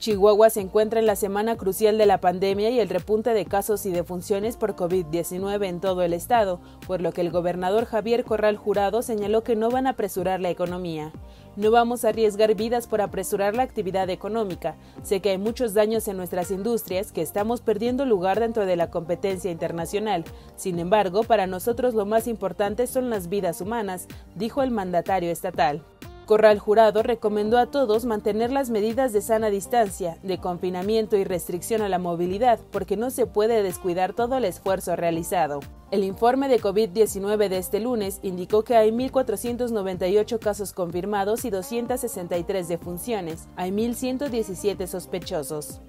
Chihuahua se encuentra en la semana crucial de la pandemia y el repunte de casos y defunciones por COVID-19 en todo el estado, por lo que el gobernador Javier Corral Jurado señaló que no van a apresurar la economía. No vamos a arriesgar vidas por apresurar la actividad económica. Sé que hay muchos daños en nuestras industrias, que estamos perdiendo lugar dentro de la competencia internacional. Sin embargo, para nosotros lo más importante son las vidas humanas, dijo el mandatario estatal. Corral Jurado recomendó a todos mantener las medidas de sana distancia, de confinamiento y restricción a la movilidad, porque no se puede descuidar todo el esfuerzo realizado. El informe de COVID-19 de este lunes indicó que hay 1.498 casos confirmados y 263 defunciones. Hay 1.117 sospechosos.